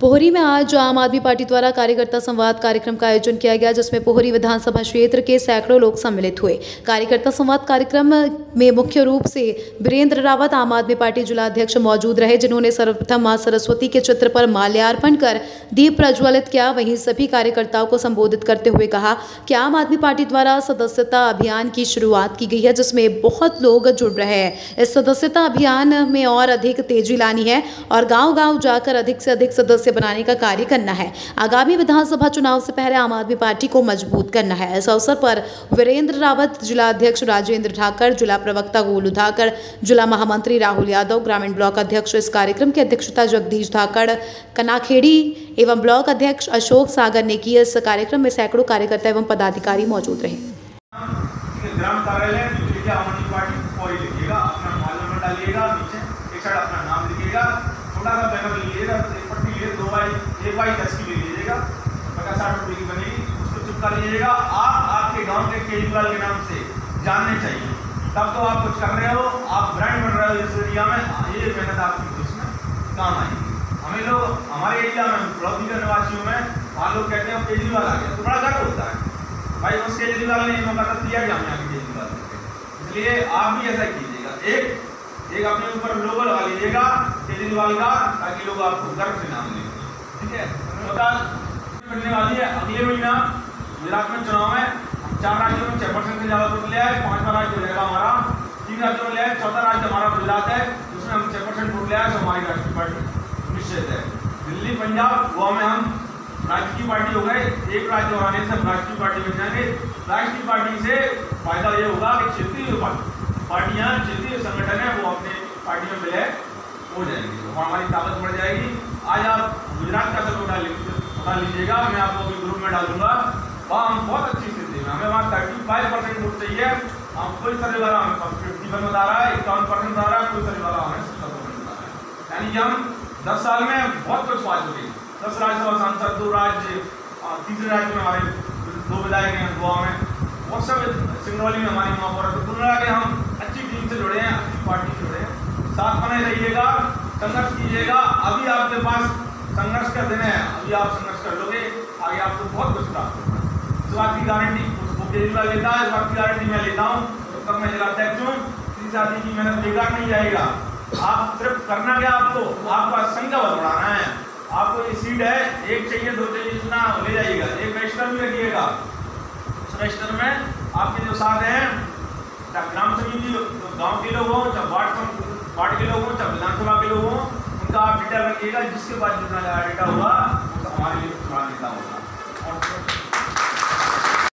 पोहरी में आज आम आदमी पार्टी द्वारा कार्यकर्ता संवाद कार्यक्रम का आयोजन किया गया, जिसमें पोहरी विधानसभा क्षेत्र के सैकड़ों लोग सम्मिलित हुए। कार्यकर्ता संवाद कार्यक्रम में मुख्य रूप से वीरेंद्र रावत आम आदमी पार्टी जिलाध्यक्ष मौजूद रहे, जिन्होंने सर्वप्रथम माँ सरस्वती के चित्र पर माल्यार्पण कर दीप प्रज्वलित किया। वहीं सभी कार्यकर्ताओं को संबोधित करते हुए कहा कि आम आदमी पार्टी द्वारा सदस्यता अभियान की शुरुआत की गई है, जिसमें बहुत लोग जुड़ रहे हैं। इस सदस्यता अभियान में और अधिक तेज़ी लानी है और गाँव गाँव जाकर अधिक से अधिक सदस्य बनाने का कार्य करना है। आगामी विधानसभा चुनाव से पहले आम आदमी पार्टी को मज़बूत करना है। इस अवसर पर वीरेंद्र रावत, जिलाध्यक्ष राजेंद्र ठाकर, जिला प्रवक्ता गोलू धाकर जिला महामंत्री राहुल यादव, ग्रामीण ब्लॉक अध्यक्ष इस कार्यक्रम की अध्यक्षता जगदीश धाकड़, कनाखेड़ी एवं ब्लॉक अध्यक्ष अशोक सागर ने की। इस कार्यक्रम में सैकड़ों कार्यकर्ता एवं पदाधिकारी मौजूद रहे। आप आपके गाँव के केजरीवाल के नाम से जानने चाहिए। तब तो आप कुछ कर रहे हो, आप ब्रांड बन रहे हो इस एरिया में ये मेहनत आपकी इसमें, काम आएगी हमें लोग, हमारे एरिया में ब्लॉक निवासियों में वहाँ लोग कहते हैं केजरीवाल आ गया तो बड़ा गर्व होता है। भाई, उस केजरीवाल ने मौका तो दिया कि हमें आगे केजरीवाल इसलिए आप भी ऐसा कीजिएगा। एक एक अपने ऊपर लोगो लगा लीजिएगा, केजरीवाल का, ताकि लोग आपको गर्व से नाम लें। ठीक है? चौथा बनने वाली है, अगले महीना, गुजरात में चुनाव है। चार राज्यों में छह परसेंट से ज़्यादा वोट लिया है पांचवा राज्य हो जाएगा में लिया है चौथा राज्य हमारा गुजरात है उसमें हम छह परसेंट वोट लिया तो हमारी राष्ट्रीय पार्टी निश्चित है। दिल्ली, पंजाब, गोवा में हम राष्ट्रीय पार्टी हो गए, एक राज्य और आने से हम राष्ट्रीय पार्टी बन जाएँगे। राष्ट्रीय पार्टी से फ़ायदा ये होगा कि क्षेत्रीय पार्टियाँ, क्षेत्रीय संगठन है, वो अपने पार्टी में विलय हो जाएँगे। तो हमारी ताकत बढ़ जाएगी। आज आप गुजरात का सब उठा लीजिएगा, मैं आपको अभी ग्रुप में डालूँगा। वहाँ, हम बहुत अच्छी स्थिति में हमें वहाँ थर्टी फाइव परसेंट वोट चाहिए। हम कोई सर्वे वाला हमें फिफ्टी वन बता रहा है, इक्यावन परसेंट बता रहा है, कोई सर्वे वाला हमें सत्तर परसेंट बता रहा है। यानी कि हम दस साल में बहुत कुछ पा चुके हैं दस राज्यसभा सांसद, दो राज्य तीसरे राज्य में हमारे दो विधायक हैं, गोवा में। और सब सिंगरौली में हमारी महापौर तो कुल मिला के हम अच्छी टीम से जुड़े हैं, अच्छी पार्टी से जुड़े हैं। साथ बने रहिएगा, संघर्ष कीजिएगा। अभी आपके पास संघर्ष का दिन है, अभी आप संघर्ष कर लोगे, आगे आपको बहुत कुछ प्राप्त होगा। इस बात की गारंटी उसको केजरीवाल लेता है इस बात गारंटी मैं लेता हूँ। जब तक मैं जिला अध्यक्ष हूँ? किसी साथी की मेहनत बेकार नहीं जाएगा। आप सिर्फ़ करना क्या आपको? आपका संख्या बढ़ाना है। आपको ये सीट है, एक चाहिए, दो चाहिए, इतना ले जाइएगा। एक रजिस्टर भी रखिएगा। रजिस्टर में आपके जो साथ हैं, चाहे ग्राम समिति गाँव के लोग हों, चाहे वार्ड वार्ड के लोग हों, चाहे विधानसभा के लोग हों, उनका आप डेटा रखिएगा। जिसके पास जितना डेटा होगा, वो हमारे लिए चुनाव नेता होगा। और